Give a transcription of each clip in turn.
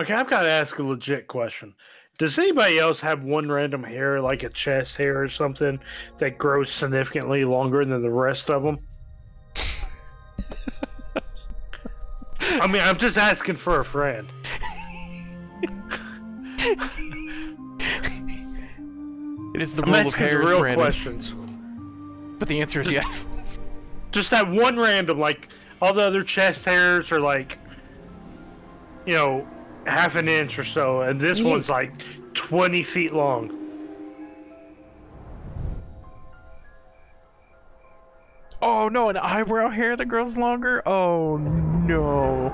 Okay, I've got to ask a legit question. Does anybody else have one random hair, like a chest hair or something, that grows significantly longer than the rest of them? I mean, I'm just asking for a friend. It is the I'm rule of hairs, real Brandon. questions. But the answer is yes. Just that one random, like all the other chest hairs are like, you know, half an inch or so, and this one's like 20 feet long. Oh no, an eyebrow hair that grows longer? Oh no.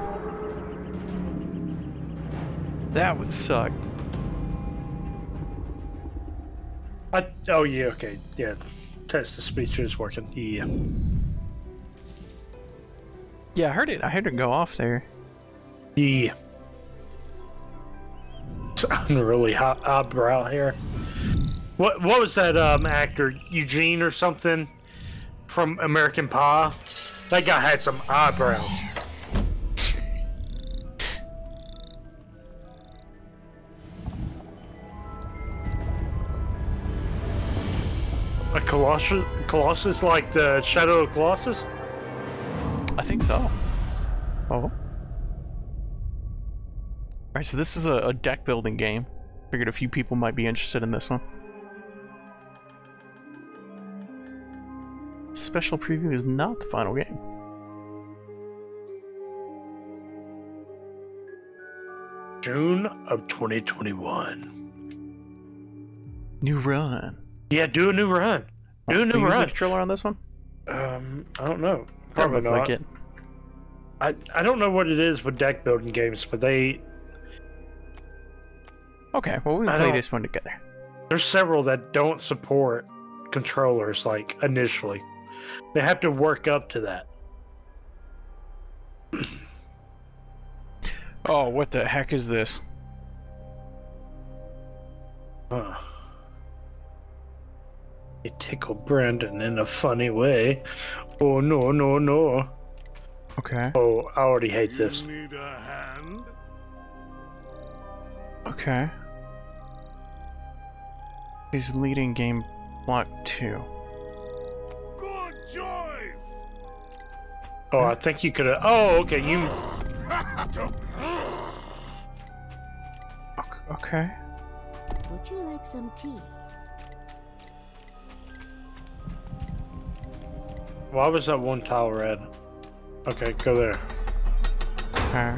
That would suck. I, oh yeah, okay, yeah. Test the speech is working. Yeah. Yeah, I heard it. I heard it go off there. Yeah. It's unruly hot eyebrow here. What what was that um actor Eugene or something from American Pie? That guy had some eyebrows. A Colossus, Colossus like the Shadow of Colossus? I think so. Oh. Alright, so this is a, a deck building game. Figured a few people might be interested in this one. Special preview is not the final game. June of 2021. New run. Yeah, do a new run. Do a new you use the run. controller on this one? Um, I don't know. Probably not. like it. I, I don't know what it is with deck building games, but they Okay, well we I can play this one together. there's several that don't support controllers like initially. They have to work up to that. Oh, what the heck is this? Huh. It tickled Brandon in a funny way. Oh no no no. Okay. Oh, I already hate this. Need a hand? Okay. He's leading game block two. Good choice! Oh, I think you could have. Oh, okay. You. Ok- Okay. Would you like some tea? Why was that one tile red? Okay, go there. Okay.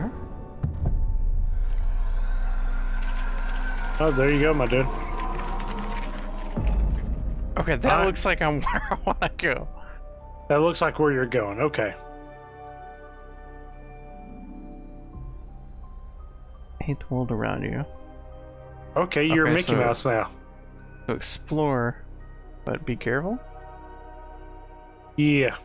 Oh, there you go, my dude. Okay, that looks like I'm where I want to go. That looks like where you're going. Okay. Paint the world around you. Okay, you're Okay, Mickey so- Mouse now. So explore, but be careful. Yeah.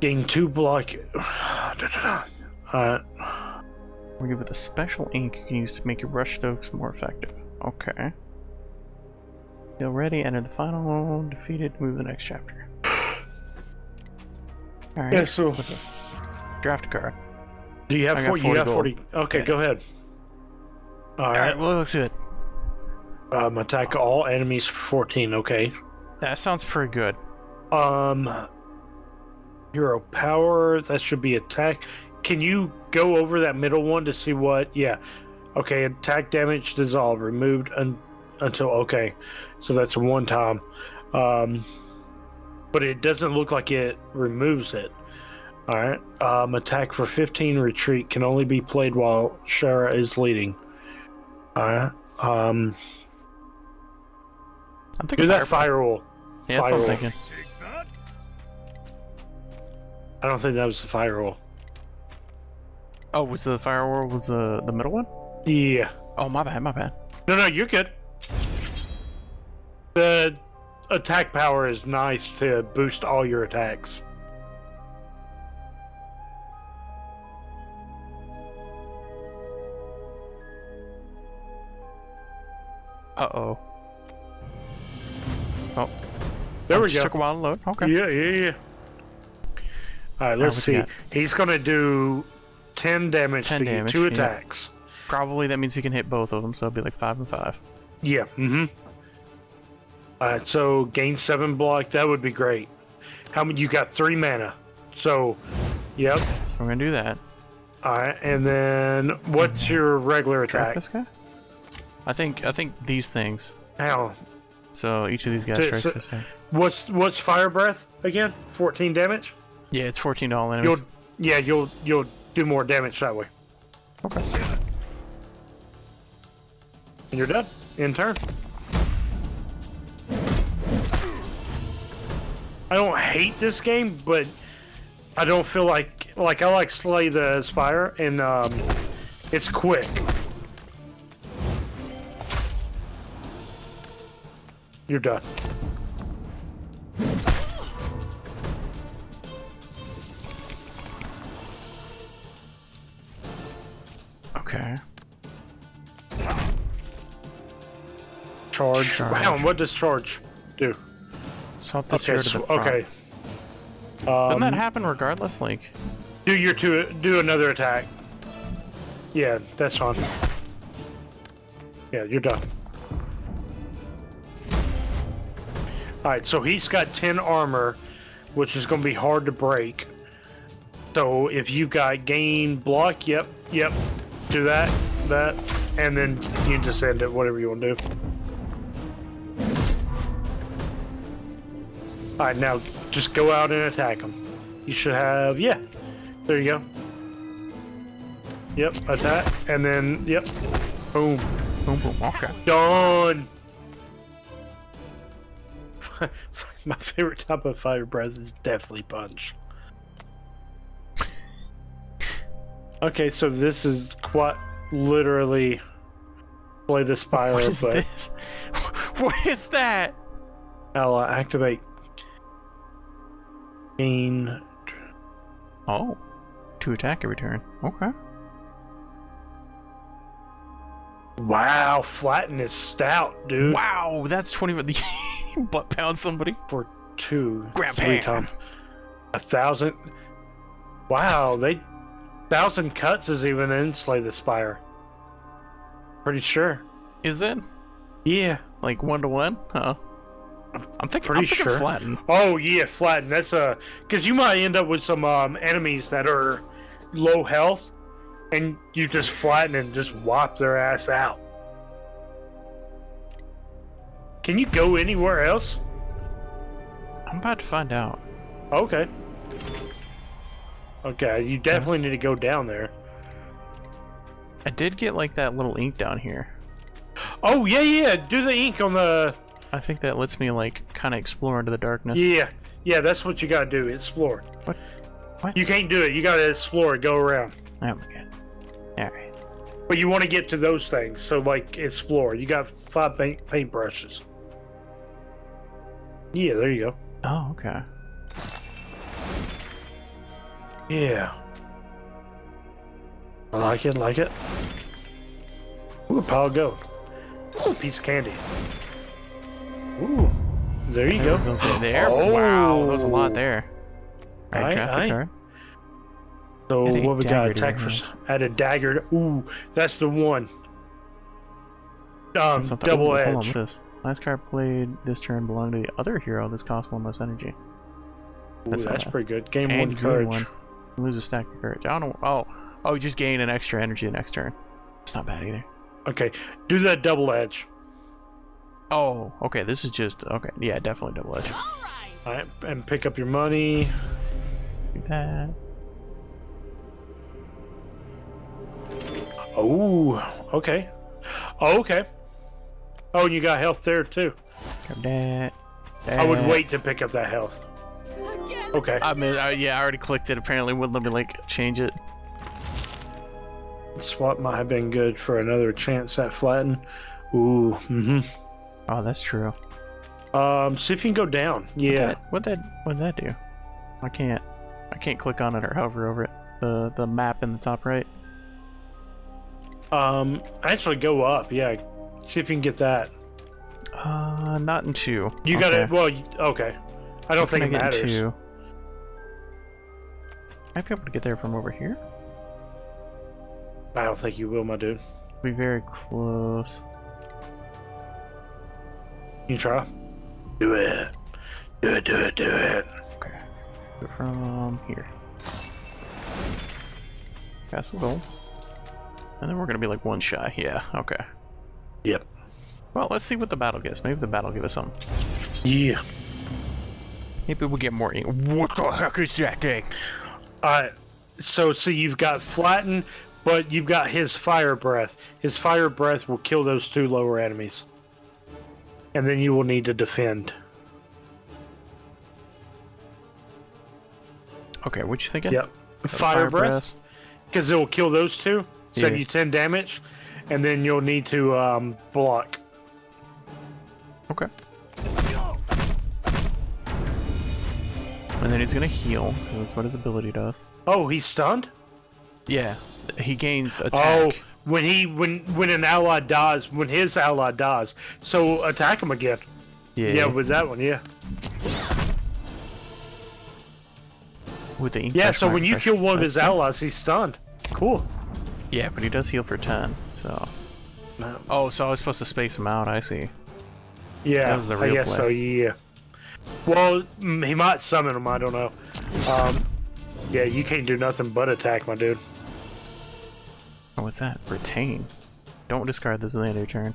Gain two block. Alright. We'll give it a special ink you can use to make your brush strokes more effective. Okay. Feel ready, enter the final, defeated, move to the next chapter. Alright. Yeah, so What's this? Draft card. do you have I got 40? You 40 gold. 40. Okay, Yeah. go ahead. Alright, Alright. well, let's do it. Um, attack all enemies for 14. Okay. That sounds pretty good. Um, hero power. That should be attack. Can you go over that middle one to see what? Yeah. Okay. Attack damage dissolve removed un- until okay. So that's one time. Um, but it doesn't look like it removes it. All right. Um, attack for 15. Retreat can only be played while Sharra is leading. All right. Um, I'm thinking do that fire. firewall. Yeah, that's what I'm thinking. I don't think that was the fire firewall. Oh, was the firewall was the the middle one? Yeah. Oh, my bad, my bad. No, no, you're good. The attack power is nice to boost all your attacks. Uh oh. Oh, There oh, we go. Took a while to load. Okay. Yeah, yeah, yeah. All right, let's see. He's gonna do ten damage 10 to you, damage, two yeah. attacks. Probably that means he can hit both of them, so it'll be like five and five. Yeah. Mm-hmm. All right, so gain seven block. That would be great. How many? You got three mana. So, yep. So we're gonna do that. All right, and then what's your regular attack? this guy. I think I think these things. How? So each of these guys So- strikes so- this. What's what's fire breath again? Fourteen damage. Yeah, it's 14 to all You'll yeah you'll you'll do more damage that way. Okay. And you're done. In turn. I don't hate this game, but I don't feel like like I like Slay the Spire, and um, it's quick. You're done. Charge. Wow, what does charge do? Swap this Okay, here to the front. okay. Doesn't that Um, happen regardless? Like, do your two. Do another attack. Yeah, that's on. Yeah, you're done. Alright, so he's got 10 armor, which is going to be hard to break. So if you got gain block, yep, yep, do that, that, and then you just end it, whatever you want to do. Alright, now just go out and attack him. You should have, yeah, there you go. Yep, attack, and then, yep, boom. boom, boom. Okay. Done. My favorite type of fire breath is definitely punch. okay, so this is quite literally Slay the Spire, What is but this? what is that? I'll uh, activate gain. Oh, to attack every turn. Okay. Wow, flatten is stout, dude. Wow, that's 20. You butt pound somebody. For two, Grab three hand. times, a thousand. Wow, they thousand cuts is even in Slay the Spire. Pretty sure. Is it Yeah. like one to one? Huh. I'm thinking. Pretty I'm thinking sure. flatten. Oh yeah, flatten. That's a because you might end up with some um, enemies that are low health, and you just flatten and just wipe their ass out. Can you go anywhere else? I'm about to find out. Okay. Okay, you definitely need to go down there. I did get like that little ink down here. Oh yeah, yeah. Do the ink on the. I think that lets me like kind of explore into the darkness. Yeah, yeah. That's what you gotta do. Explore. What? What? You can't do it. You gotta explore. Go around. Oh my god. All right. But you want to get to those things. So like explore. You got five paint paintbrushes. Yeah, there you go. Oh, okay. Yeah. I like it, like it. Ooh, a pile of gold. Ooh, a piece of candy. Ooh, there you There go. it there. Wow, that was a Oh. lot there. Alright, Aye, draft the aye. card. So what we got? Attack for add a dagger. Ooh, that's the one. Um, That's not the- double ooh, Hold on, edge. this? Last card played this turn belonged to the other hero. This costs one less energy. Ooh, That's that's, pretty good. Game And one courage. one. Lose a stack of courage. I don't know. Oh, oh, you just gain an extra energy the next turn. It's not bad either. Okay, do that double edge. Oh, okay. This is just okay. Yeah, definitely double edge. All right, and pick up your money. Do that. Oh, okay. Oh, okay. Oh, and you got health there too. Grab that. I would wait to pick up that health. Okay. I mean, uh, yeah, I already clicked it. Apparently, wouldn't let me like change it. Swap might have been good for another chance at flatten. Ooh. Mm-hmm. Oh, that's true. Um. See if you can go down. Yeah. What that? What did that do? I can't. I can't click on it or hover over it. The the map in the top right. Um. Actually, go up. Yeah. See if you can get that. Uh, not in two. You got it. Well. Okay. I don't think it I get in matters. two? Might be able to get there from over here. I don't think you will, my dude. Be very close. You try. Do it. Do it. Do it. Do it. Okay. Go from here. Castle gold. And then we're gonna be like one shy. Yeah, okay. Yep. Well, let's see what the battle gives. Maybe the battle will give us something. Yeah. Maybe we'll get more. What the heck is that thing? Alright. So see you've got flatten, but you've got his fire breath. His fire breath will kill those two lower enemies. And then you will need to defend. Okay, what you thinking? Yep. Uh, Fire, breath. Because it will kill those two. Save Yeah. you ten damage. And then you'll need to um, block. Okay. And then he's gonna heal, that's what his ability does. Oh, he's stunned? Yeah, he gains attack. Oh, when he when when an ally dies, when his ally dies, so attack him again. yeah, Yeah, with that one, yeah, with the yeah. So when you kill one of his allies, he's stunned. Cool. Yeah, but he does heal for 10, so... Oh, so I was supposed to space him out, I see. Yeah, That was the I guess play. so. Yeah. Well, mm, he might summon him. I don't know. Um, yeah, you can't do nothing but attack, my dude. Oh, what's that? Retain. Don't discard this at the end of your turn.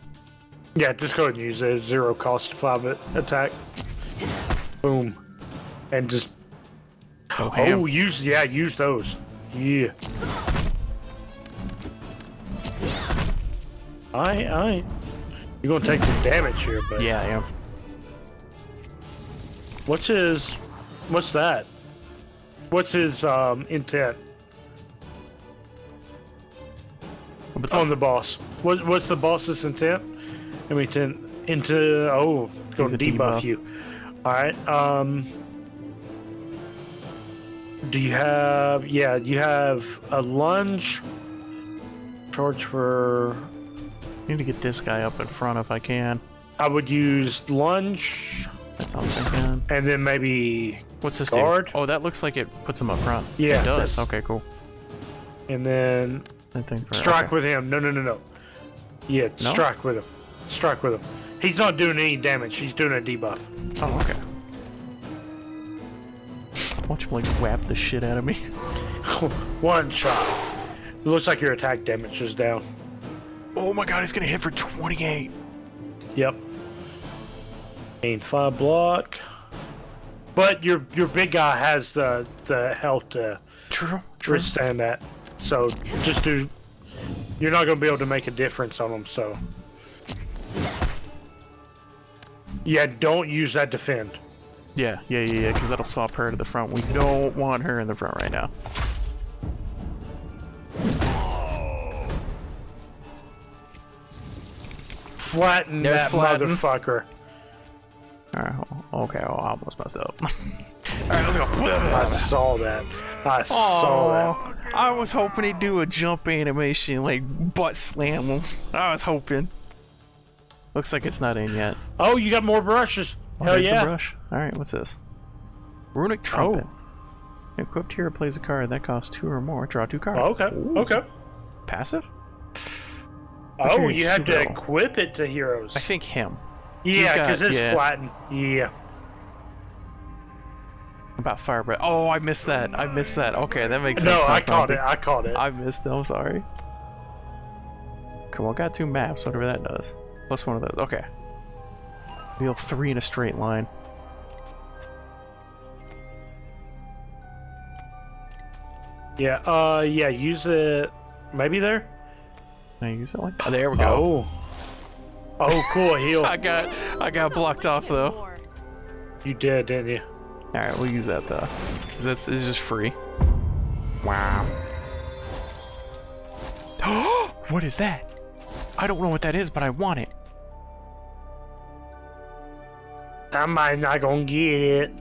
Yeah, just go ahead and use it. It's zero cost five a- attack. Boom, and just Oh, oh, use yeah, use those. Yeah. I I. You're gonna take some damage here, but Yeah, yeah. What's his? What's that? What's his um, intent What's on the boss? What, what's the boss's intent? I mean, to, into oh, going to debuff debuff. you. All right. Um. Do you have? Yeah, you have a lunge. Charge for. need to get this guy up in front if I can. I would use lunge, That's what I'm thinking. and then maybe, What's this Guard? Oh, that looks like it puts him up front. Yeah, it does. Okay, cool. And then I think Strike okay. with him. No, no, no, no. Yeah, No? strike with him. Strike with him. He's not doing any damage. He's doing a debuff. Oh, okay. Watch him like whap the shit out of me. One shot. It looks like your attack damage is down. Oh my god, he's gonna hit for 28. Yep. Gain five block. But your your big guy has the the health to True, true. withstand that. So just do. You're not gonna be able to make a difference on them. So. Yeah, don't use that defend. Yeah, yeah, yeah, yeah, because that'll swap her to the front. We don't want her in the front right now. Flatten There's that flatten. motherfucker. Alright, okay, oh, I almost messed up. Alright, let's go. I saw that. I saw that. I was hoping he'd do a jump animation, like butt slam him. I was hoping. Looks like it's not in yet. Oh, you got more brushes. Oh, Hell yeah. brush. Alright, what's this? Runic Trumpet. Oh. Equipped here, plays a card that costs two or more. Draw two cards. Oh, okay. Ooh. Okay. Passive? Oh, you had to hero? equip it to heroes. I think him. yeah, because it's yeah. flattened. Yeah. About fire breath. Oh, I missed that. I missed that. Okay, that makes No, sense. now, I caught it. I caught it. I missed it. I'm sorry. Cool. I got two maps. Whatever that does. Plus one of those. Okay. Wheel three in a straight line. Yeah. Uh. Yeah. Use it. Maybe there. Can I use it like that? There we go. Oh. Oh, cool. Heal. I got I got blocked off though. You did, didn't you? All right, we'll use that though. 'Cause that's it's just free. Wow. what is that? I don't know what that is, but I want it. I might not gonna get it,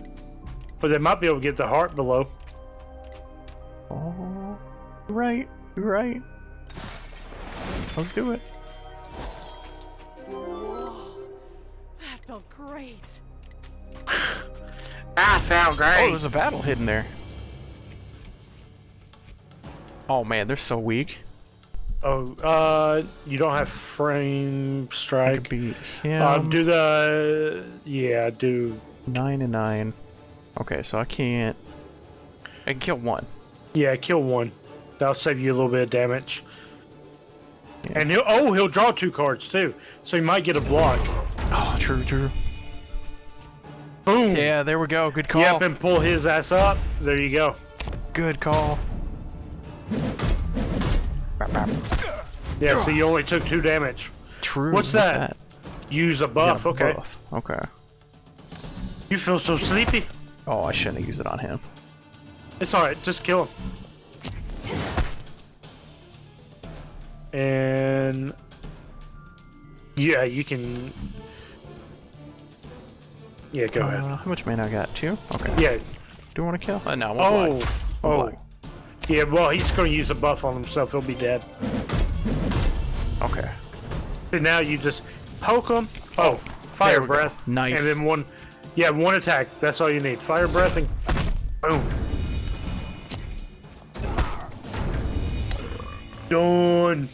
but they might be able to get the heart below. Oh, you're right. You're right. Let's do it. That felt great. I found Oh, there's a battle hidden there. Oh man, they're so weak. Oh, uh, you don't have frame I strike. beat him. Uh, do the yeah, do nine and nine. Okay, so I can't. I can kill one. yeah, kill one. That'll save you a little bit of damage. Yeah. And he'll oh he'll draw two cards too, so he might get a block. Oh, true, true. Boom. Yeah, there we go. Good call. Yep, and pull his ass up. There you go. Good call. Yeah, so you only took two damage. True. What's that? Use a buff. a okay. buff? Okay. You feel so sleepy. Oh, I shouldn't have used it on him. It's alright, just kill him. And yeah, you can. Yeah, go ahead. Uh, how much mana I got? Two? Okay. Yeah. Do you want to kill? Uh, no, one Oh, life. One oh. life. Yeah. Well, he's going to use a buff on himself. He'll be dead. Okay. So now you just poke him. Oh, fire There we go. breath. Nice. And then one. Yeah, one attack. That's all you need. Fire breath and boom. Done.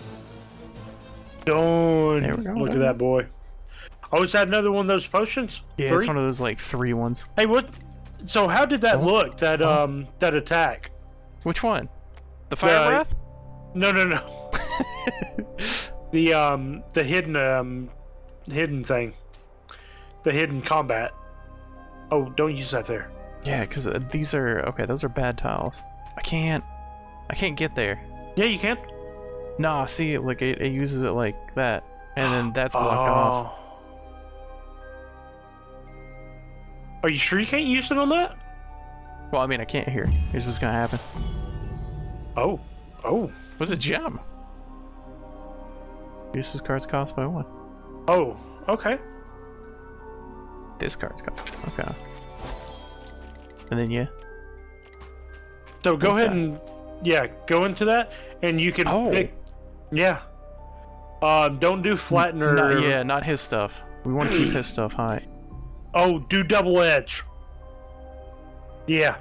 Done. There we go. Look at that boy. Oh, is that another one of those potions? Yeah, Three? it's one of those like three ones. Hey, what? So how did that Oh. look? That um, that attack? Which one? The fire The- breath? No, no, no. the um, the hidden um, hidden thing. The hidden combat. Oh, don't use that there. Yeah, because uh, these are okay. Those are bad tiles. I can't. I can't get there. Yeah, you can. Nah, see, like it, it uses it like that, and then that's blocked off. Are you sure you can't use it on that? Well, I mean, I can't hear. Here's what's gonna happen. Oh, oh, What's a gem? Uses cards cost by one. oh. Okay. This card's cost. Okay. And then yeah. So go What's ahead that? and yeah, go into that, and you can Oh. pick. Yeah. Um, don't do flattener. No, yeah, not his stuff. We want to keep his stuff high. Oh, do double edge. Yeah.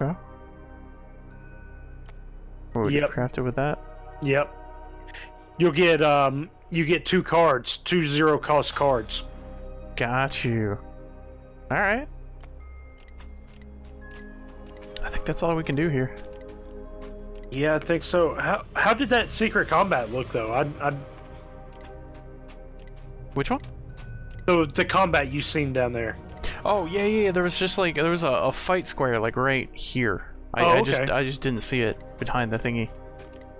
Okay. What would Yep. you craft it with that? Yep. You'll get um, you get two cards, two zero cost cards. Got you. All right. I think that's all we can do here. Yeah, I think so. How how did that secret combat look though? I I Which one? So the combat you seen down there. Oh yeah, yeah. yeah, There was just like there was a, a fight square like right here. I, Oh, I just. I just didn't see it behind the thingy.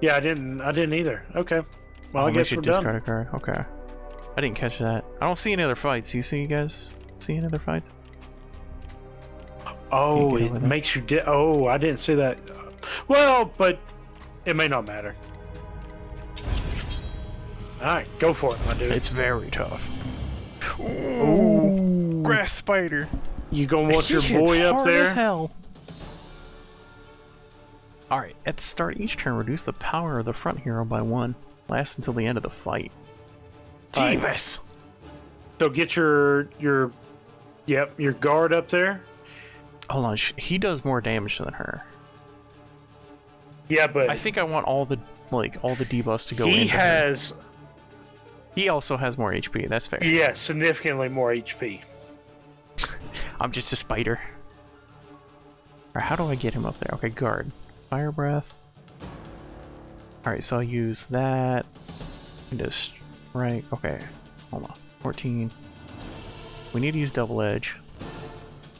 Yeah, I didn't I didn't either. Okay. Well, oh, I guess you we're discard done. a card. Okay. I didn't catch that. I don't see any other fights. You see, you guys see any other fights? Oh, it makes you. Di- oh, I didn't see that. Well, but it may not matter. All right, go for it, my dude. It's very tough. Ooh, grass spider. you gonna want He your boy up hard as there? hell. All right. At the start each turn, reduce the power of the front hero by one. Lasts until the end of the fight. Alright. Jeebus. So get your your, yep, your guard up there. Hold on. He does more damage than her. Yeah, but I think I want all the like all the debuffs to go. he into her. He also has more HP. That's fair. yeah significantly more HP. I'm just a spider. Alright, how do I get him up there? Okay, guard. Fire breath. Alright, so I'll use that. And just right. Okay. Hold on. 14. We need to use double edge.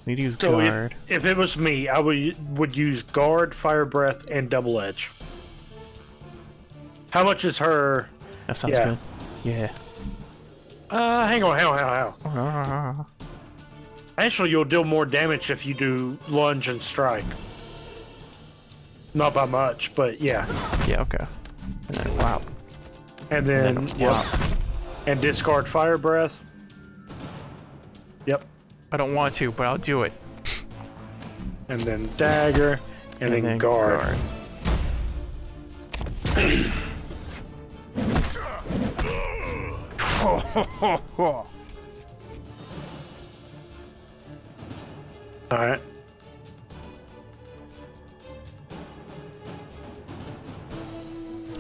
We need to use So guard. if, if it was me, I would would use guard, fire breath, and double edge. How much is her? that sounds yeah. good. Yeah. Uh, hang on, hang on, hang on, hang on. Actually, you'll deal more damage if you do lunge and strike. Not by much, but yeah. Yeah, okay. And then, wow. And And then, then, yep. wow. And discard fire breath. Yep. I don't want to, but I'll do it. And then dagger. And, then, guard. Alright.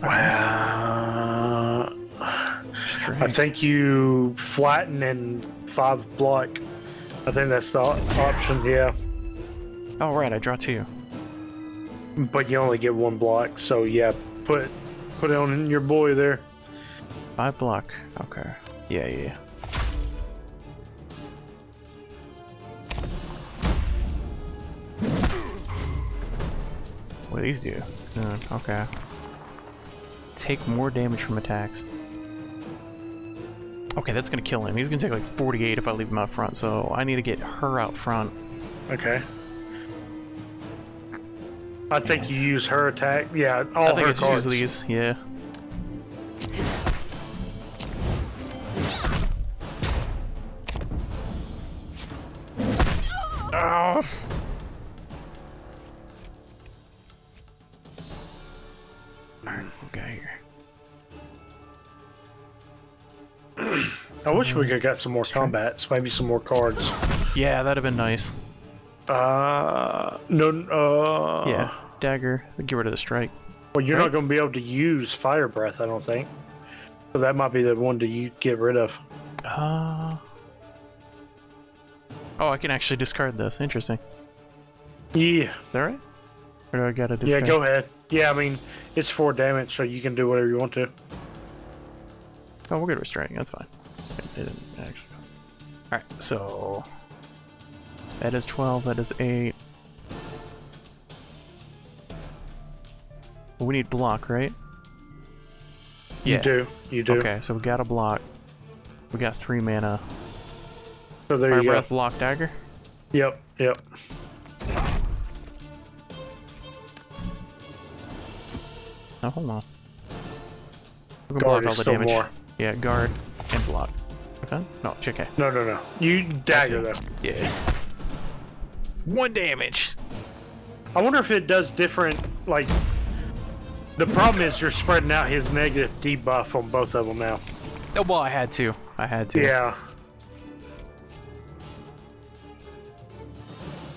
Uh, I think you flatten and five block. I think that's the option, yeah. Oh, right, I draw two. But you only get one block, so yeah, put put it on your boy there. Five block. Okay. Yeah, yeah. yeah. What do these do? Uh, okay. Take more damage from attacks. Okay, that's gonna kill him. He's gonna take like 48 if I leave him out front, so I need to get her out front. Okay. I think you use her attack. Yeah, all I think her I just cards. use these, yeah. We could get some more combats, maybe some more cards. Yeah, that'd have been nice. Uh, no, uh, Yeah, dagger. Get rid of the strike. Well, you're Right. not going to be able to use fire breath, I don't think. So that might be the one to you get rid of. Uh. Oh, I can actually discard this. Interesting. Yeah, Is that right? Or do I gotta discard? yeah. Go ahead. Yeah, I mean it's four damage, so you can do whatever you want to. Oh, we're good with striking. That's fine. It didn't actually. Alright, so. That is 12, that is 8. Well, we need block, right? You do. You do. Okay, so we got a block. We got 3 mana. So there Fire you go. block, dagger. Yep. Yep. Oh, hold on. We can Guard block all the damage. more. Yeah, guard and block. Okay? No, JK. No, no, no. You dagger see. though. Yeah. One damage. I wonder if it does different. Like, the problem is you're spreading out his negative debuff on both of them now. Oh, well, I had to. I had to. Yeah.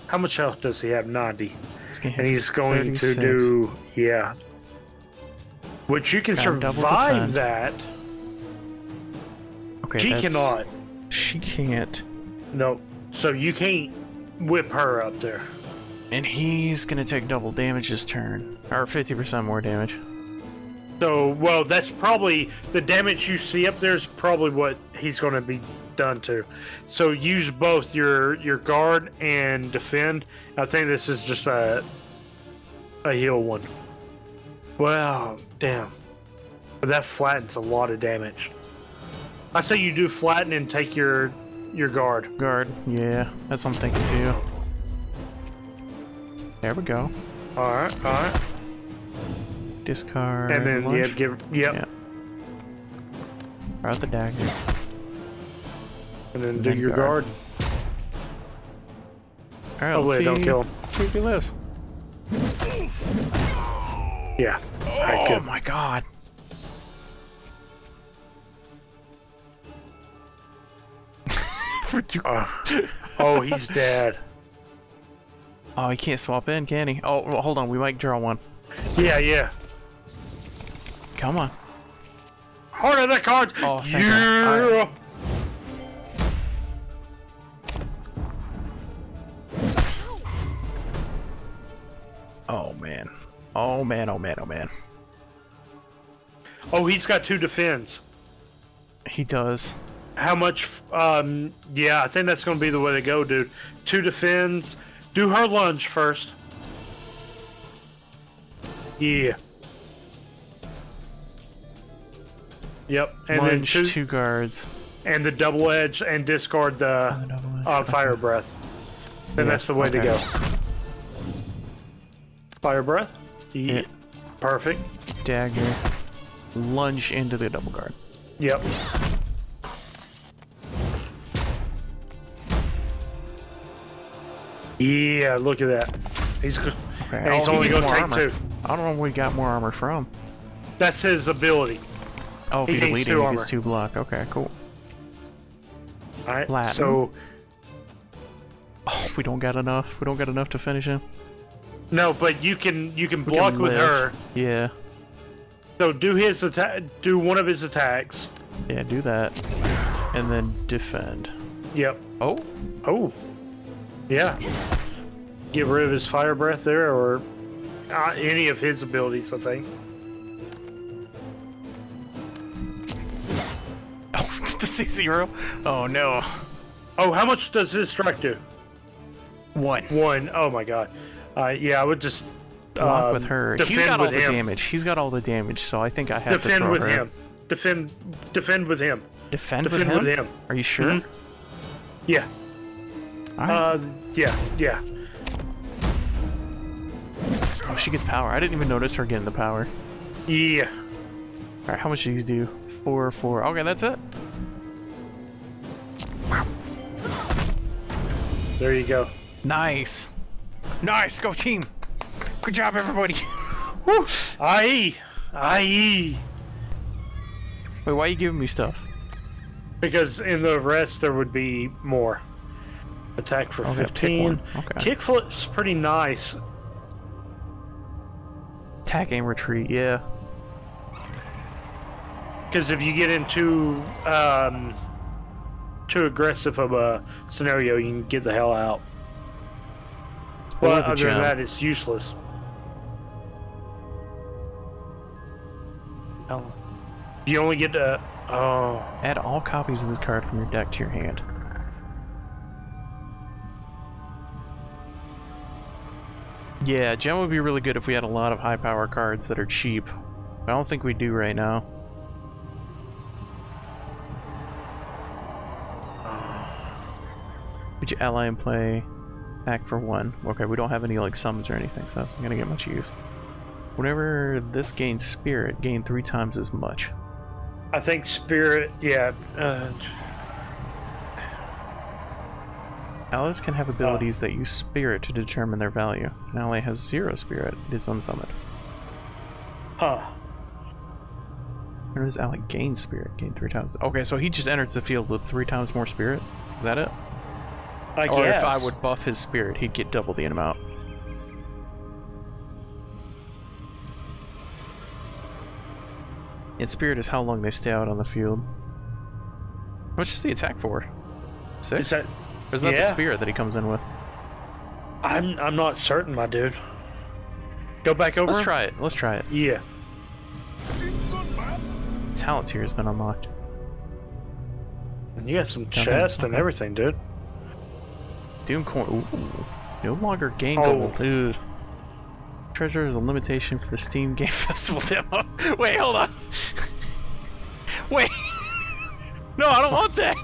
How much health does he have? 90. And he's going 36. to do. Yeah. Which you can Gotta survive defend. that. Okay, She that's- cannot. She can't. No. So you can't whip her up there. And he's gonna take double damage this turn. Or 50% more damage. So, well, that's probably the damage you see up there is probably what he's going to be done to. So use both your your guard and defend. I think this is just a a heal one. Wow, damn. That flattens a lot of damage. I say you do flatten and take your your guard. Guard, yeah, that's what I'm thinking too. There we go. All right, all right. Discard. And then yeah, launch. give yep, Yeah. Throw out the dagger. and then do then your guard. guard. Alright, Oh let's wait, see. don't kill him. Let's see if he lives. Yeah. Right, Oh good. my god. For two- Uh, oh, he's dead. oh, he can't swap in, can he? Oh, well, hold on. We might draw one. Yeah, yeah. Come on. Heart of the card. Oh, thank yeah. God. Oh man. Oh man. Oh man. Oh man. Oh, he's got two defends. He does. How much? Um, yeah, I think that's going to be the way to go, dude. Two defends. Do her lunge first. Yeah. Yep, and Lunge, then two, two guards. and the double edge and discard the And the uh, fire breath. Then Yeah, that's the way to go. Fire breath. Yeah. Yeah. Perfect. Dagger. Lunge into the double guard. Yep. Yeah, look at that. He's go- Okay. he's he only going to take armor. two. I don't know where we got more armor from. That's his ability. Oh, if He he's leading, two he armor. gets two block. Okay, cool. All right. Latin. So Oh, we don't got enough. We don't got enough to finish him. no, but you can you can We block can with her. Yeah. So do his attack. Do one of his attacks. Yeah, do that. And then defend. Yep. Oh, Oh. Yeah. Get rid of his fire breath there, or uh, any of his abilities. I think. oh, the C zero. Oh no. Oh, how much does this strike do? One. One. Oh my god. Uh, yeah, I would just Block um, with her. He's got all the him. damage. He's got all the damage, so I think I have to Defend throw with her. him. Defend. Defend with him. Defend, Defend with, with him? him. Are you sure? Mhm. Yeah. Right. Uh, yeah. Yeah. oh, she gets power. I didn't even notice her getting the power. Yeah. All right, how much do these do? Four, four. Okay, that's it. There you go. Nice. Nice. Go team. Good job, everybody. Woo. Aye. Aye. Wait, why are you giving me stuff? Because in the rest there would be more. Attack for Okay, 15. one. Okay. Kickflip's pretty nice. Attack, aim, retreat. Yeah. Because if you get into um, too aggressive of a scenario, you can get the hell out. The other than that, it's useless. Oh. You only get to. Oh. Add all copies of this card from your deck to your hand. Yeah, gem would be really good if we had a lot of high power cards that are cheap. I don't think we do right now. Would you ally and play act for one? Okay, we don't have any like summons or anything, so that's not gonna get much use. Whenever this gains spirit, gain three times as much. I think Spirit. Yeah. Uh, Allies can have abilities that use spirit to determine their value. An ally has zero spirit, it is unsummoned. huh. Whenever this ally gains spirit, gain three times. Okay, so he just enters the field with three times more spirit? Is that it? I or guess. if I would buff his spirit, he'd get double the amount. And spirit is how long they stay out on the field. How much is the attack for? Six? Is that? Or is that the spear that he comes in with? I'm. I'm not certain, my dude. Go back over. Let's try it. Let's try it. Yeah. Talent tier has been unlocked. And you have some Okay, chest and everything, dude. Doom coin. No longer game Oh. gold. dude. Treasure is a limitation for the Steam Game Festival demo. Wait, hold on. Wait. no, I don't want that.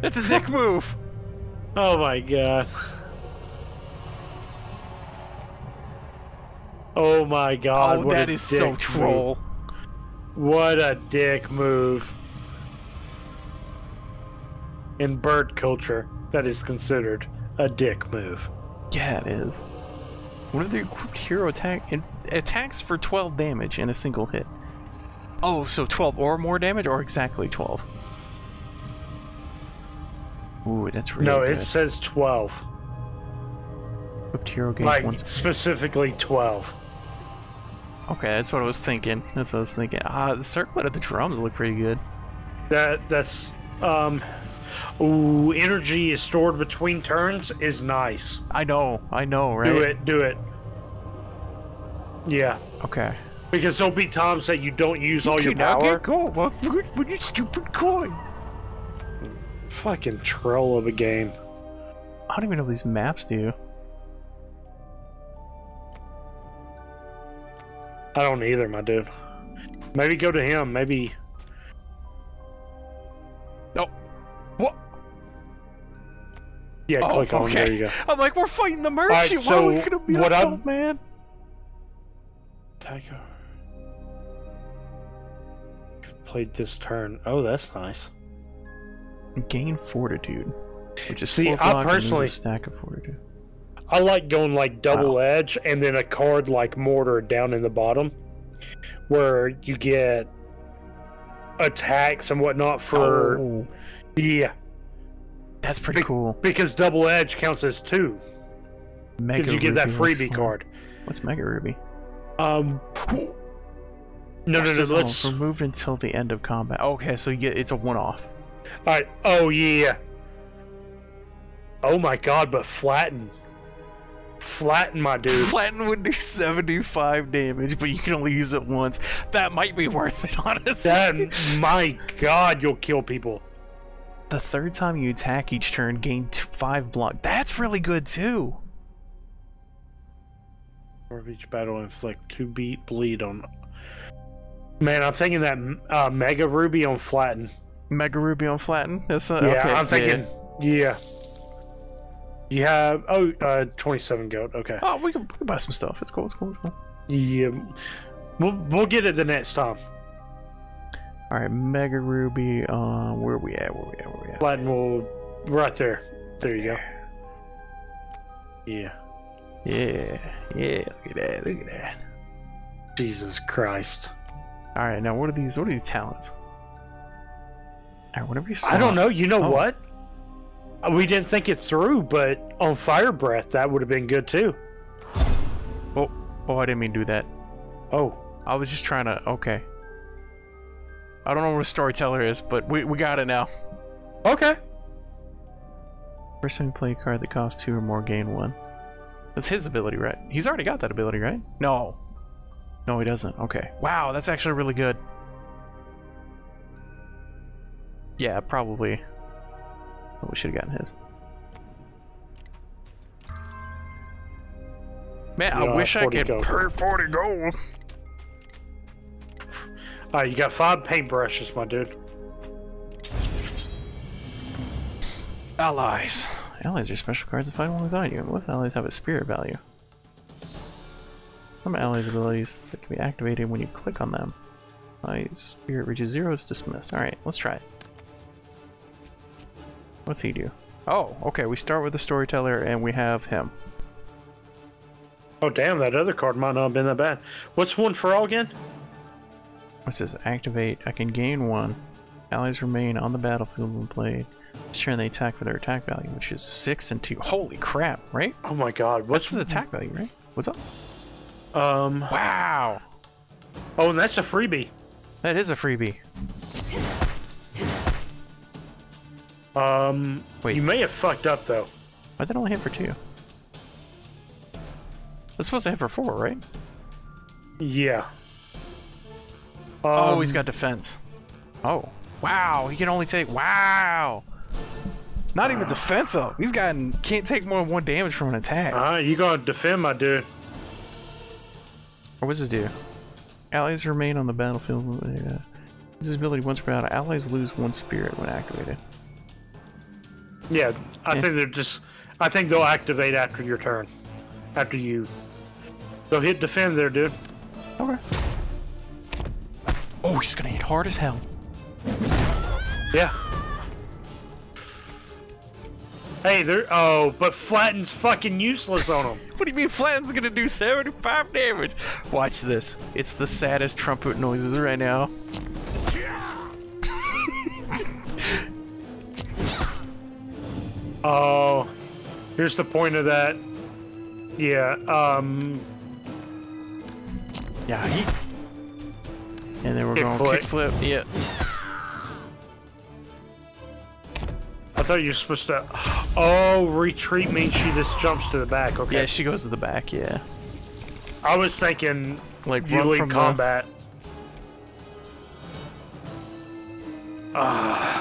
That's a dick move. Oh my god. Oh my god. oh, what that is so troll. move. What a dick move. In bird culture, that is considered a dick move. Yeah, it is. One of the equipped hero attack attacks for 12 damage in a single hit. Oh, so 12 or more damage, or exactly 12? Ooh, that's really no, good. it says 12. Equipped hero gains Like, sp- specifically 12. Okay, that's what I was thinking. That's what I was thinking. Ah, the circlet of the drums look pretty good. That That's. um. Ooh, energy is stored between turns is nice. I know, I know, right? Do it, do it. Yeah. Okay. Because there'll be times that you don't use all your Now power. get gold, with your stupid coin. Fucking troll of a game. I don't even know these maps do. I don't either, my dude. Maybe go to him. Maybe. Oh, what? Yeah, Oh, click on. okay. There you go. I'm like, we're fighting the right, merchant. Why are we so gonna be what like, oh, man? Tiger. Played this turn. Oh, that's nice. Gain fortitude, which is See, I block and then personally- stack of fortitude. I like going like double Wow. edge and then a card like mortar down in the bottom, where you get attacks and whatnot for Oh, yeah, that's pretty Big- cool. because double edge counts as two Mega because you get that Ruby, what's freebie card. What's Mega Ruby? Um, No, no, no. Let's. Removed until the end of combat. Okay, so you get it's a one-off. Right. Oh yeah. Oh my god, but flatten. Flatten, my dude. Flatten would do 75 damage, but you can only use it once. That might be worth it, honestly. That, my god, you'll kill people. The third time you attack each turn, gain t- five block. That's really good too. Or of each battle inflict two beat bleed on. Man, I'm thinking that uh, Mega Ruby on flatten. Mega Ruby on Flatten. That's uh, Yeah, okay, I'm thinking. Yeah. You have oh, uh, 27 gold. Okay. Oh, we can, we can buy some stuff. It's cool. It's cool. It's cool. Yeah. We'll we'll get it the next time. All right, Mega Ruby. Uh, where we at? Where we at? Where we at? Flatten will right there. There you go. Yeah. Yeah, yeah. Look at that. Look at that. Jesus Christ. All right, now what are these? What are these talents? All right, whatever you. I don't know. You know Oh. what? Uh, We didn't think it through, but on fire breath that would have been good too. Oh, oh, I didn't mean to do that. Oh. I was just trying to. Okay. I don't know what a storyteller is, but we we got it now. Okay. First time you play a card that costs two or more, gain one. That's his ability, right? He's already got that ability, right? No. No, he doesn't. Okay. Wow, that's actually really good. Yeah, probably. Oh, we should have gotten his. Man, I wish I could gold. per 40 gold. All right, you got five paintbrushes, my dude. Allies. Allies are special cards that fight alongside you. Most allies have a spirit value. Some allies' abilities that can be activated when you click on them. My spirit reaches zero is dismissed. Alright, let's try it. What's he do? Oh, okay, we start with the storyteller and we have him. Oh damn, that other card might not have been that bad. What's one for all again? It says activate. I can gain one. Allies remain on the battlefield when played. Each turn they attack for their attack value, which is six and two. Holy crap, right? Oh my god, What's what's his attack value, right? What's up? um? Wow! Oh, and that's a freebie. That is a freebie. Um, Wait. you may have fucked up though. Why'd that only hit for two? It's supposed to hit for four, right? Yeah. oh, Um, he's got defense. Oh. Wow, he can only take. Wow! Not even defense up. He's gotten. Can't take more than one damage from an attack. All right, you gotta defend, my dude. Or what's his do? Allies remain on the battlefield. Uh, this ability once per battle. Allies lose one spirit when activated. Yeah, I Yeah. think they're just. I think they'll activate after your turn. After you. So hit defend there, dude. Okay. Oh, he's gonna hit hard as hell. Yeah. Hey, there. Oh, but Flatten's fucking useless on him. What do you mean Flatten's gonna do 75 damage? Watch this. It's the saddest trumpet noises right now. Oh, here's the point of that. Yeah. Um. Yeah, he... And then we're Kick going flip. kick flip. Yeah. I thought you were supposed to. Oh, retreat means she just jumps to the back. Okay. Yeah, she goes to the back, yeah. I was thinking Like you run lead from the- combat. Ah.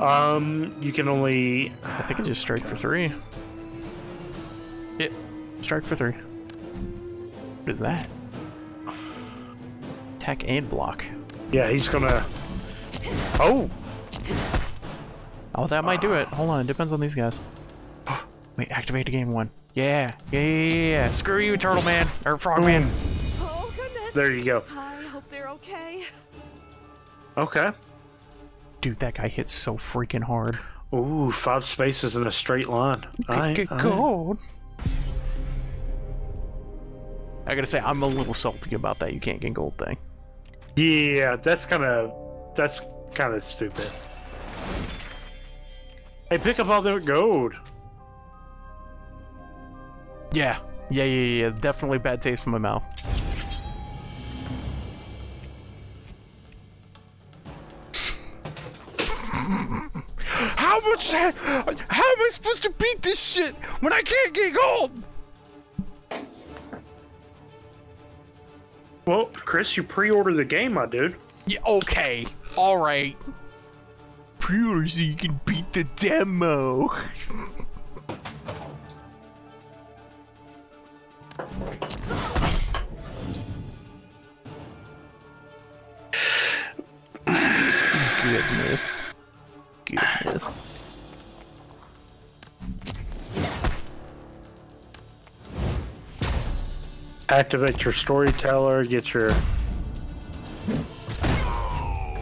Um, you can only. I think it's just strike for three. Yeah, strike for three. What is that? Attack and block. Yeah, he's gonna. Oh, Oh, that might do it. Hold on, depends on these guys. Wait, activate the game one. Yeah, yeah, yeah, yeah, yeah. Screw you, Turtle Man or Frog Man. Oh, goodness. there you go. I hope they're okay. Okay. Dude, that guy hits so freaking hard. Ooh, five spaces in a straight line. Alright. gold. I gotta say, I'm a little salty about that. You can't get gold thing. Yeah, that's kind of that's kind of stupid. Hey, pick up all the gold. Yeah, yeah, yeah, yeah. Definitely bad taste from my mouth. Shit! How am I supposed to beat this shit when I can't get gold? Well, Chris, you pre-ordered the game, my dude. Yeah, okay. Alright. Pre-order so you can beat the demo. Goodness. Goodness. Activate your storyteller. Get your.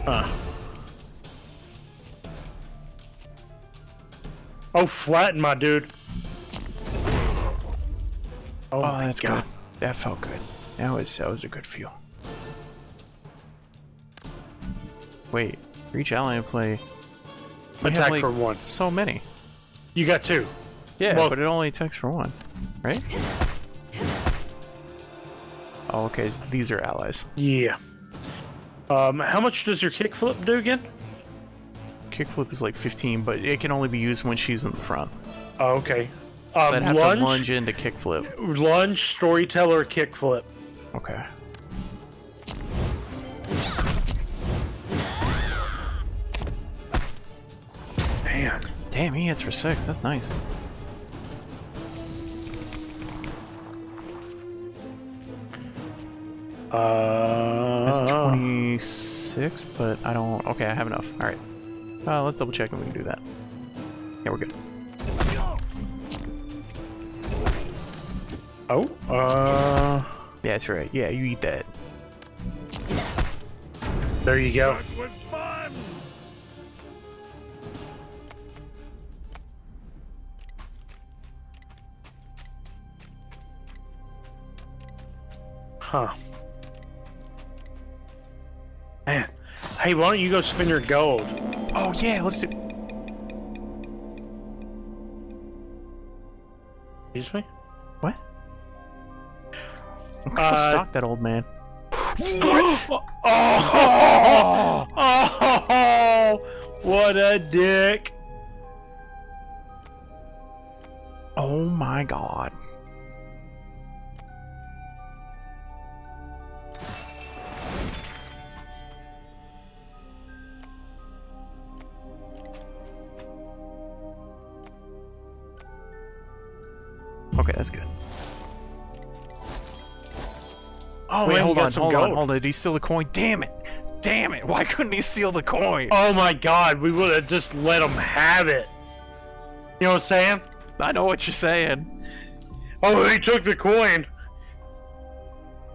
Huh. Oh, flatten, my dude. Oh, Oh, that's God. good. That felt good. That was that was a good feel. Wait, reach ally and play. Attack like, for one. So many. You got two. Yeah, Well- but it only attacks for one, right? Oh, okay. so these are allies. Yeah. Um, how much does your kickflip do again? Kickflip is like 15, but it can only be used when she's in the front. Oh, okay. So Um, I'd have lunge, to lunge into kickflip. lunge, storyteller, kickflip. Okay. Damn. He hits for six. That's nice. Uh, That's 26, but I don't. Okay, I have enough. All right. Uh, let's double check and we can do that. Yeah, we're good. Oh, uh, Yeah, that's right. Yeah, you eat that. there you go. Huh. Man. Hey, why don't you go spin your gold? Oh yeah, let's do. Excuse me? What? I'm gonna Uh, stalk that old man. What? Oh, Oh, oh, what a dick. Oh my god. Okay, that's good. Oh, Wait, man, hold you got on, hold gold. on, hold on. Did he steal the coin? Damn it! Damn it! Why couldn't he steal the coin? Oh my god, we would have just let him have it. You know what I'm saying? I know what you're saying. Oh, he took the coin.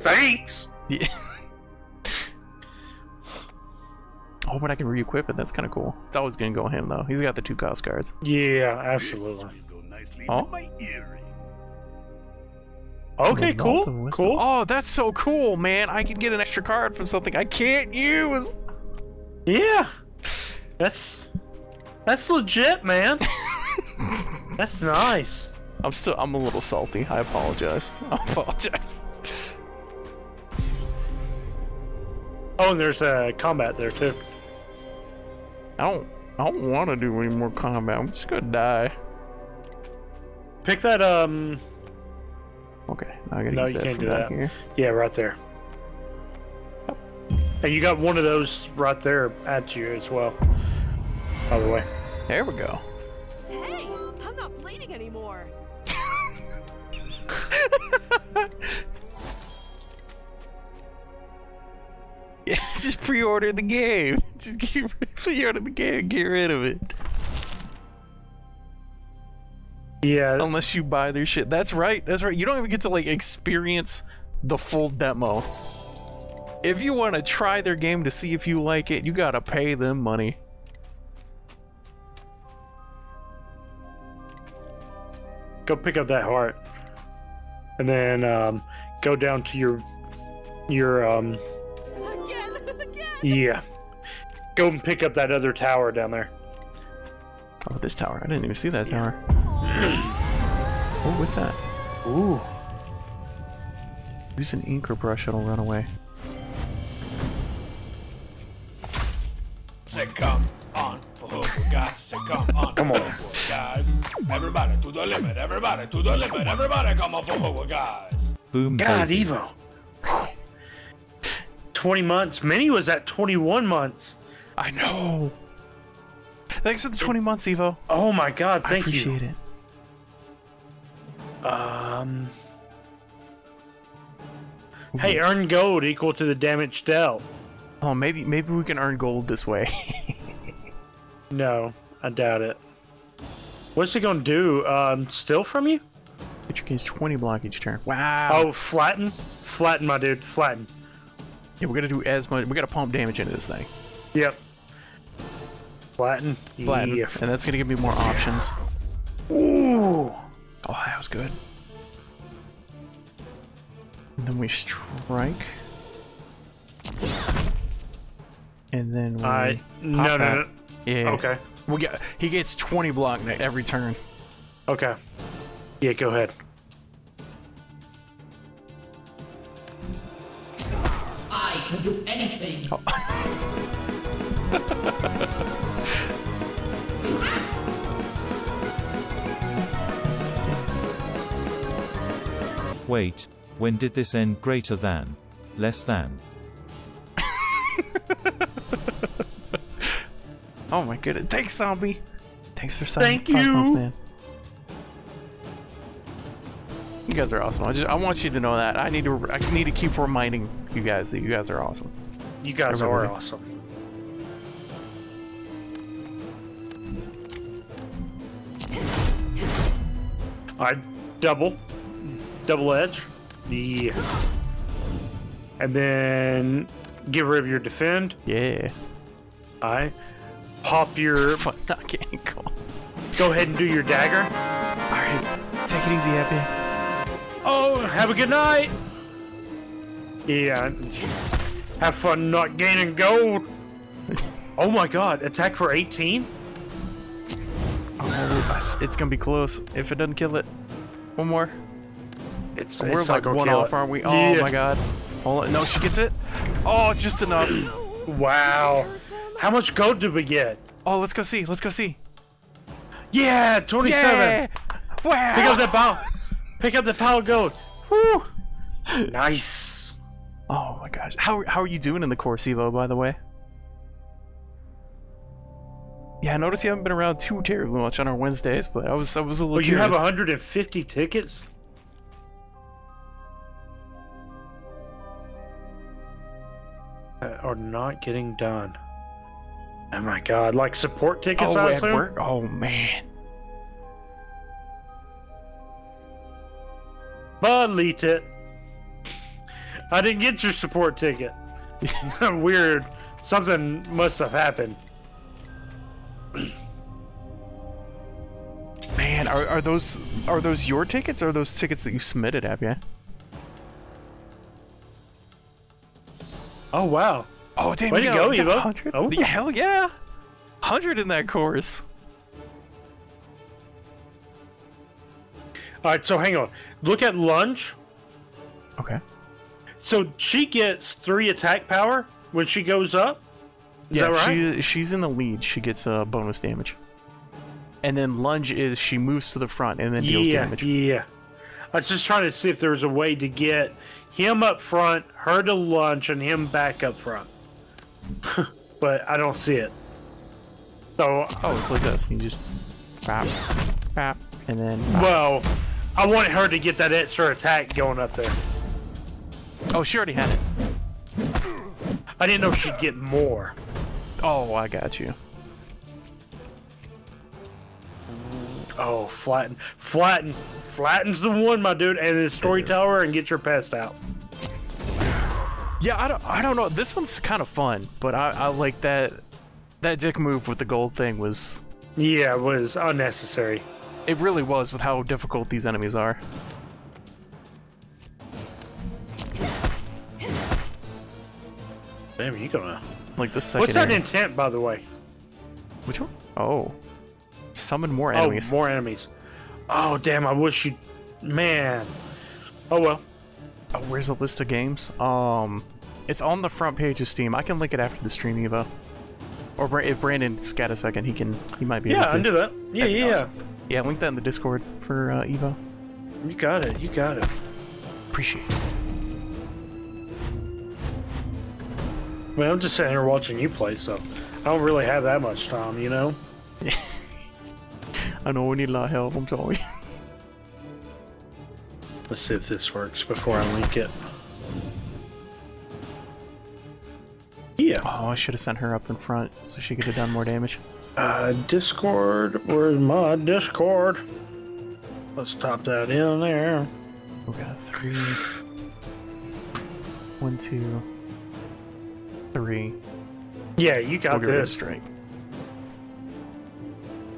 Thanks. Yeah. oh, but I can re-equip it. That's kind of cool. It's always gonna go him though. He's got the two cost cards. Yeah, absolutely. will go nicely Oh. With my earring. Okay, The Vault of cool. Cool. Oh, that's so cool, man! I can get an extra card from something I can't use. Yeah. That's that's legit, man. that's nice. I'm still. I'm a little salty. I apologize. I apologize. Oh, and there's a uh, combat there too. I don't. I don't want to do any more combat. I'm just gonna die. Pick that um Okay, now I gotta No, you can't do that. here. yeah, right there. And you got one of those right there at you as well. By the way. There we go. Hey, I'm not bleeding anymore. Yeah, just pre-order the game. Just pre-order the game. Get rid of it. Yeah. Unless you buy their shit. That's right. That's right. You don't even get to like experience the full demo. If you want to try their game to see if you like it, you gotta pay them money. go pick up that heart. And then um go down to your your um Again, again. yeah. Go and pick up that other tower down there. Oh, this tower. I didn't even see that tower. Oh, what's that? Ooh. Use an ink or brush, it'll run away. Succumb. on Fhqwhgads. Say come on, Come on. Oh, guys. Everybody to the limit. Everybody to the limit. Everybody come on oh, oh, Fhqwhgads. Boom God, baby. Evo. 20 months. Minnie was at 21 months. I know. Thanks for the 20 months, Evo. Oh my God, I thank you. I appreciate it. Um. Hey, earn gold equal to the damage dealt. Oh, maybe maybe we can earn gold this way. No, I doubt it. What's it gonna do? Um, steal from you? Which against 20 block each turn. Wow. Oh, flatten? Flatten, my dude. Flatten. Yeah, we're gonna do as much. We gotta pump damage into this thing. Yep. Flatten. Flatten, Yeah. and that's gonna give me more options. Ooh. Oh, that was good. And then we strike. And then we I pop no no no. Yeah. Okay. We get he gets 20 block ne- every turn. Okay. Yeah, go ahead. I can do anything. Wait, when did this end greater than? Less than? Oh my goodness. Thanks, zombie. Thanks for signing Thank five months, man. You guys are awesome. I just I want you to know that. I need to I need to keep reminding you guys that you guys are awesome. You guys Everybody. are awesome. I double, double edge, the, and then get rid of your defend. Yeah. I pop your. Fuck, I can't go. Go ahead and do your dagger. Alright. Take it easy, Happy. Oh, have a good night. Yeah. Have fun not gaining gold. Oh my god, attack for 18? Oh, it's gonna be close if it doesn't kill it. One more. It's, We're it's like one off, it. aren't we? Oh Yeah. my god. Hold on. No, she gets it. Oh, just enough. Wow. How much gold did we get? Oh, let's go see. Let's go see. Yeah, 27. Yeah! Wow. Pick up that pile. Pick up the pile of gold. Woo. Nice. Oh my gosh. How how are you doing in the course, Evo? By the way. Yeah, I noticed you haven't been around too terribly much on our Wednesdays, but I was I was a little. Well, you have curious. 150 tickets? Are not getting done. Oh my god, like support tickets, Oh, at work? Oh man. Delete it. I didn't get your support ticket. Weird. Something must have happened. Man, are, are those are those your tickets or are those tickets that you submitted, Abby? Oh wow. Oh damn! Way to go, Evo. 100? Oh. Hell yeah! Hundred in that course. All right, so hang on. Look at lunge. Okay. So she gets three attack power when she goes up. Is yeah, that right? she she's in the lead. She gets uh, bonus damage. And then lunge is she moves to the front and then deals yeah, damage. yeah. I was just trying to see if there was a way to get him up front, her to lunch, and him back up front. but I don't see it. So, Oh, it's like this. You just bap, bap, and then bap. well, I wanted her to get that extra attack going up there. oh, she already had it. I didn't know she'd get more. Oh, I got you. Oh, flatten, flatten, flatten's the one, my dude, and then story tower and get your pest out. Yeah, I don't, I don't know. This one's kind of fun, but I, I like that. That dick move with the gold thing was. Yeah, it was unnecessary. It really was with how difficult these enemies are. Damn, you gonna? Like the second. What's that intent, by the way? Which one? Oh, summon more enemies. Oh, enemies. more enemies. Oh, damn! I wish you, man. Oh well. Oh, where's the list of games? Um, it's on the front page of Steam. I can link it after the stream, Evo. Or if Brandon's got a second, he can. He might be. Yeah, able to. Do that. Yeah, yeah, awesome. Yeah, link that in the Discord for uh, Evo. You got it. You got it. Appreciate it. I mean, I'm just sitting here watching you play, so I don't really have that much time, you know. I know we need a lot of help. I'm sorry. Let's see if this works before I link it. Yeah. Oh, I should have sent her up in front so she could have done more damage. Uh, Discord. Where's my Discord? Let's top that in there. We got three. One, two, three. Yeah, you got rid this. strike.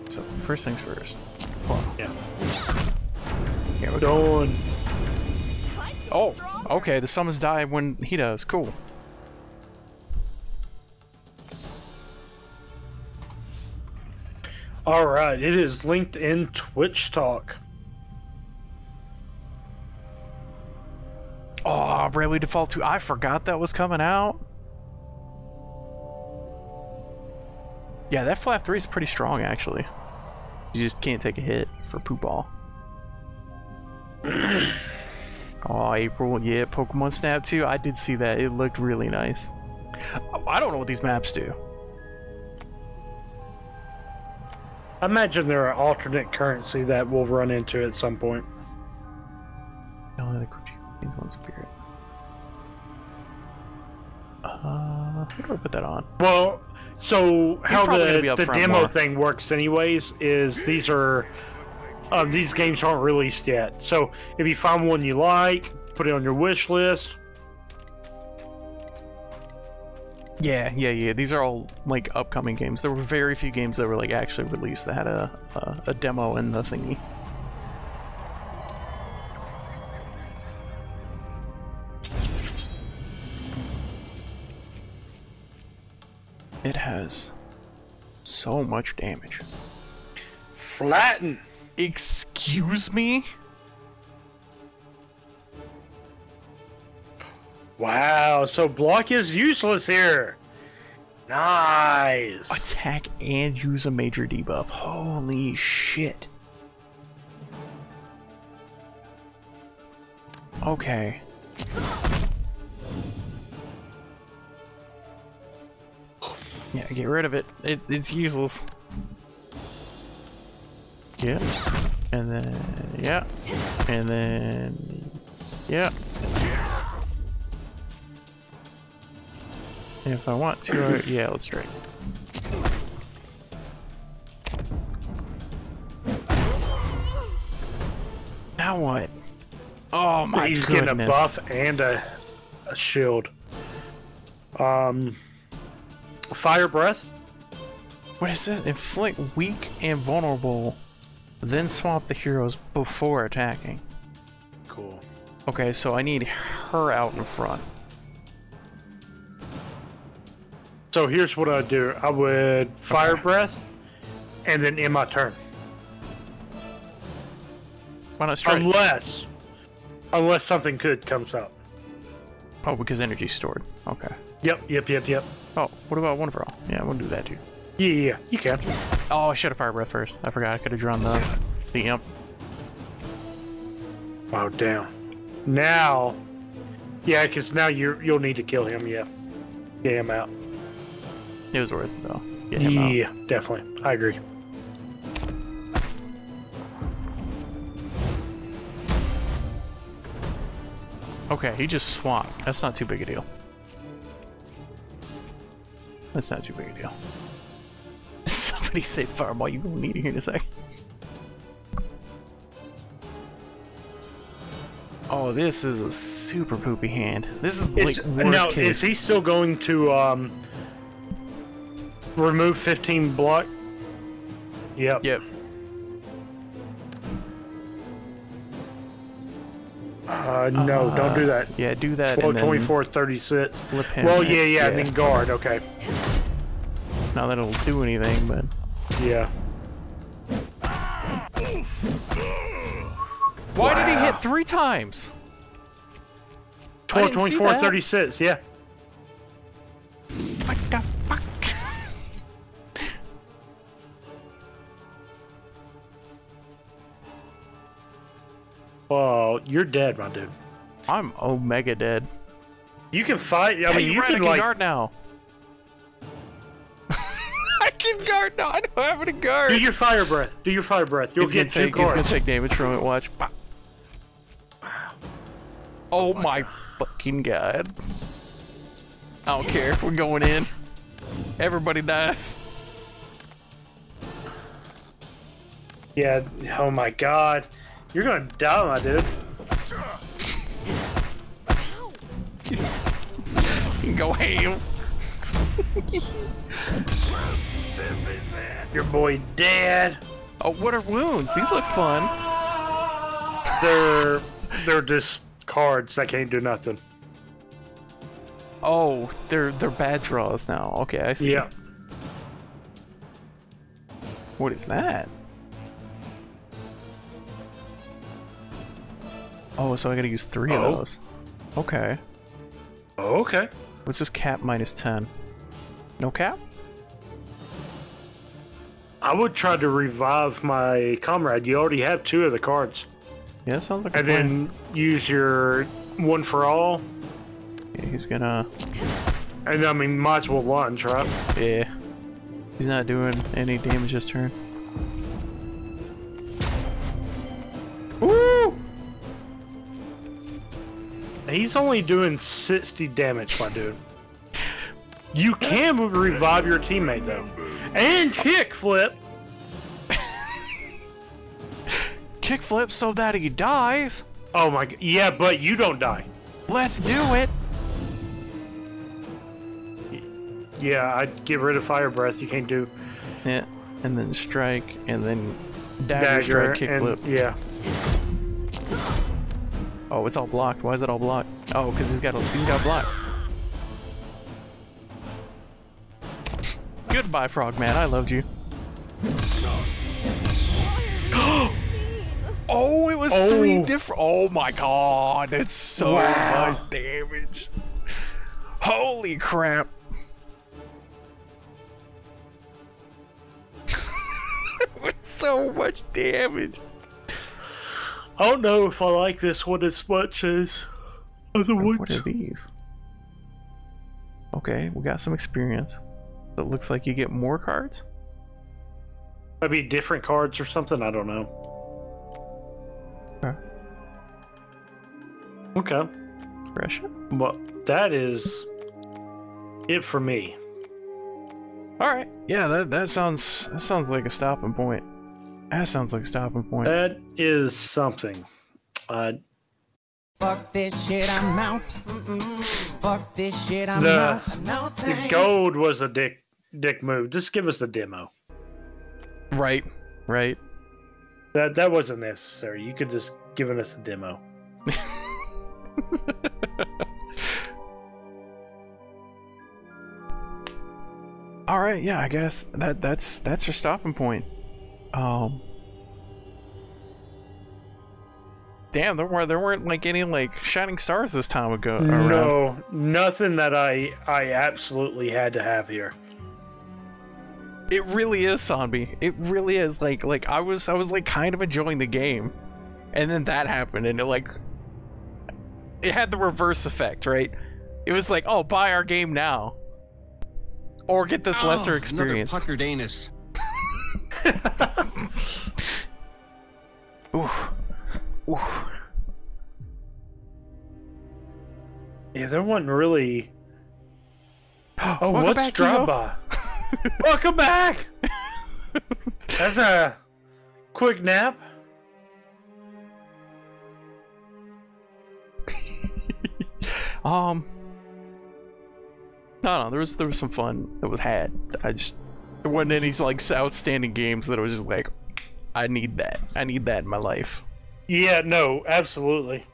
So first things first. Hold on. Yeah. Here we go. Done. Oh, okay. The summons die when he does. Cool. All right, it is linked in Twitch Talk. Oh, Bravely Default 2. I forgot that was coming out. Yeah, that flap 3 is pretty strong, actually. You just can't take a hit for poop ball. oh, April. Yeah, Pokemon Snap 2. I did see that. It looked really nice. I don't know what these maps do. I imagine there are alternate currency that we'll run into at some point. No, the creature means one spirit. Uh, where do I put that on? Well, so how gonna be the, the demo more. thing works, anyways, is these are uh, these games aren't released yet. So if you find one you like, put it on your wish list. Yeah, yeah, yeah. These are all like upcoming games. There were very few games that were like actually released that had a a, a demo in the thingy. It has so much damage. Flatten. Excuse me? Wow. So block is useless here. Nice. Attack and use a major debuff. Holy shit. Okay. Yeah, get rid of it. It's it's useless. Yeah. And then yeah. And then yeah. If I want to, uh, yeah, let's try. Now what? Oh my He's goodness. getting a buff and a, a shield. Um, fire breath. What is it? Inflict weak and vulnerable, then swap the heroes before attacking. Cool. Okay, so I need her out in front. So here's what I'd do. I would fire Okay. breath, and then in my turn. Why not strike? Unless, unless something good comes up. oh, because energy's stored. Okay. Yep, yep, yep, yep. Oh, what about one for all? Yeah, we'll do that too. Yeah, yeah, yeah, you can. Oh, I should have fire breath first. I forgot I could have drawn the the imp. Wow, down. Now, yeah, because now you you'll need to kill him. Yeah, get him out. It was worth it though. Him out. Yeah, definitely. I agree. Okay, he just swapped. That's not too big a deal. That's not too big a deal. Somebody say fireball. You gonna need it here in a sec. Oh, this is a super poopy hand. This is like Is, worst now, case. is he still going to um remove 15 block? Yep. Yep. Uh, no, don't do that. Yeah, do that. 12, and then 24, 36. flip him. Well, and- yeah, yeah, and then guard. Okay. Not that it'll do anything, but Yeah. why did he hit three times? 12, 24, 36. Yeah. What the you're dead, my dude. I'm omega dead. You can fight. I hey, mean, you I can like. guard now. I can guard now. I don't have any guard. Do your fire breath. Do your fire breath. You'll he's gonna get two take. He's gonna take damage from it. Watch. Bah. Oh my fucking god! I don't care. We're going in. Everybody dies. Yeah. Oh my god. You're gonna die, my dude. Can go ham. Your boy dead. Oh, what are wounds? These look fun. They're they're just cards that can't do nothing. Oh, they're they're bad draws now. Okay, I see. Yeah. What is that? Oh, so I gotta use three Oh. of those. Okay. Oh, okay. What's this cap minus 10? No cap? I would try to revive my comrade. You already have two of the cards. Yeah, sounds like a And plan. then use your one for all. Yeah, he's gonna. And I mean, might as well lunge, right? Yeah. He's not doing any damage this turn. Woo! He's only doing 60 damage, my dude. You can revive your teammate, though. And kick flip. Kickflip so that he dies! Oh my god. Yeah, but you don't die. Let's do it! Yeah, I'd get rid of fire breath. You can't do Yeah. And then strike, and then dagger, dagger. strike, kickflip. yeah. Oh, it's all blocked. Why is it all blocked? Oh, because he's got a, he's got block. Goodbye, Frogman. I loved you. oh, it was three Oh. different. Oh my god, that's so Wow. much damage. Holy crap. With so much damage. I don't know if I like this one as much as other ones. What are these? Okay, we got some experience. It looks like you get more cards. Maybe different cards or something. I don't know. Okay. Okay. Progression. Well, that is it for me. All right. Yeah, that that sounds that sounds like a stopping point. That sounds like a stopping point. That is something. Uh, Fuck this shit, I'm out. Mm-mm. Fuck this shit, I'm The- out. No the gold was a dick dick move. Just give us the demo. Right. Right. That that wasn't necessary. You could just given us a demo. All right. Yeah, I guess that that's that's your stopping point. Um. Damn, there weren't there weren't like any like shining stars this time ago. around. No, nothing that I I absolutely had to have here. It really is zombie. It really is like like I was I was like kind of enjoying the game. And then that happened and it like it had the reverse effect, right? It was like, "Oh, buy our game now." Or get this lesser experience. Oh, Another puckered anus. Ooh. Ooh. Yeah, there wasn't really. Oh, Welcome what's back, drive Welcome back. That's a quick nap. Um No, no, there was there was some fun that was had. I just there wasn't any like outstanding games that I was just like I need that. I need that in my life. Yeah, no, absolutely.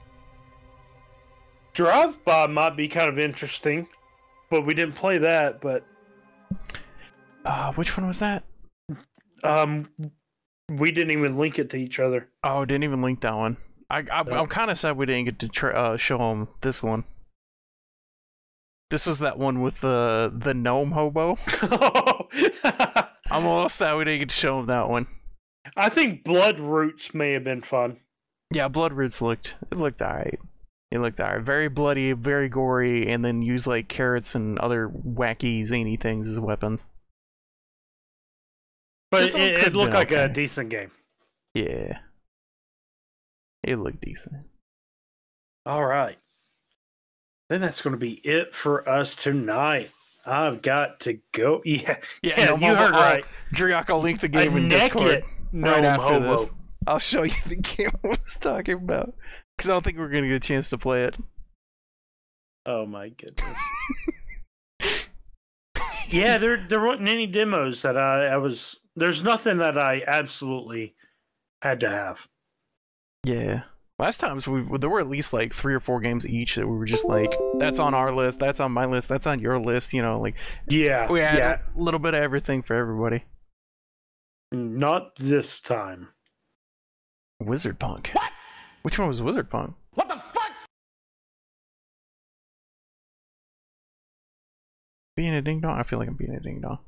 Drive by might be kind of interesting, but we didn't play that. But Uh which one was that? um, we didn't even link it to each other. Oh, didn't even link that one. I, I I'm kind of sad we didn't get to tr- uh, show him this one. This was that one with the the gnome hobo. I'm a little sad we didn't get to show him that one. I think Bloodroots may have been fun. Yeah, Bloodroots looked it looked alright. It looked alright. Very bloody, very gory, and then use like carrots and other wacky zany things as weapons. But This it, it, looked been like a decent game. Yeah. It looked decent. All right. Then that's going to be it for us tonight. I've got to go. Yeah, yeah, no, you heard I'll- right. Driak, I'll link the game in Discord naked right after hobo. this. I'll show you the game I was talking about. Because I don't think we're going to get a chance to play it. Oh my goodness. yeah, there there wasn't any demos that I, I was. There's nothing that I absolutely had to have. Yeah. Last times we there were at least like three or four games each that we were just like, that's on our list, that's on my list, that's on your list. You know, like Yeah, we had yeah. a little bit of everything for everybody. Not this time. Wizard Punk. What? Which one was Wizard Punk? What the fuck? Being a ding dong? I feel like I'm being a ding dong.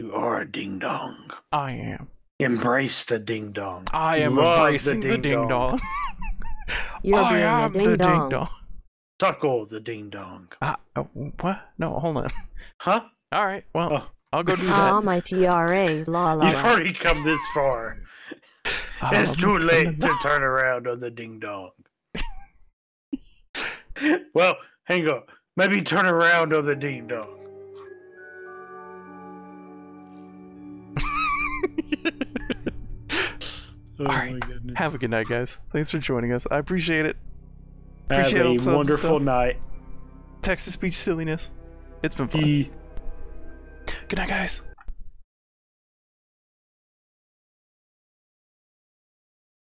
You are a ding dong. I am. Embrace the ding dong. I am Love the embracing the ding ding-dong. You're I am the ding ding dong. dong. Suckle the ding dong. Ah, oh, what? No, hold on. Huh? All right, well, Oh. I'll go do Ah, that. my TRA. La la You've already come this far. it's Um, too late to turn around on the ding dong. well, hang on. Maybe turn around on the ding dong. Oh All right. my goodness. Have a good night, guys. Thanks for joining us. I appreciate it. Have appreciate subs a wonderful stuff. night. Text to speech silliness. It's been fun. Bye. Good night, guys.